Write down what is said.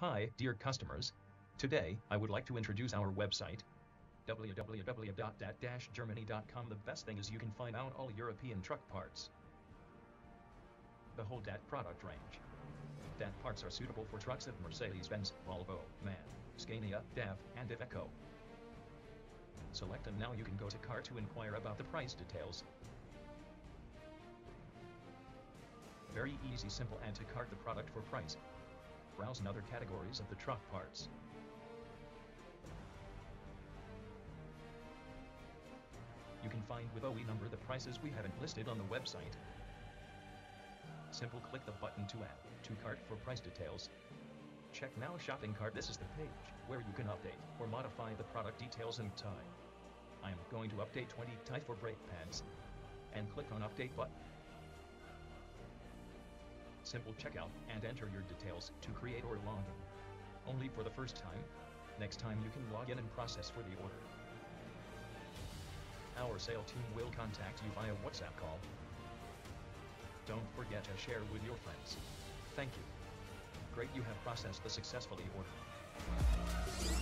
Hi, dear customers. Today, I would like to introduce our website, www.dat-germany.com. The best thing is you can find out all European truck parts. The whole DAT product range. DAT parts are suitable for trucks of Mercedes-Benz, Volvo, MAN, Scania, DAF, and Iveco. Select and now you can go to cart to inquire about the price details. Very easy simple add to cart the product for price browse in other categories of the truck parts. You can find with OE number the prices we haven't listed on the website. Simple click the button to add to cart for price details. Check now shopping cart this is the page where you can update or modify the product details and time. I am going to update 20 type for brake pads and click on update button simple checkout, and enter your details to create or log in. Only for the first time. Next time you can log in and process for the order. Our sale team will contact you via WhatsApp call. Don't forget to share with your friends. Thank you. Great you have processed the successfully order.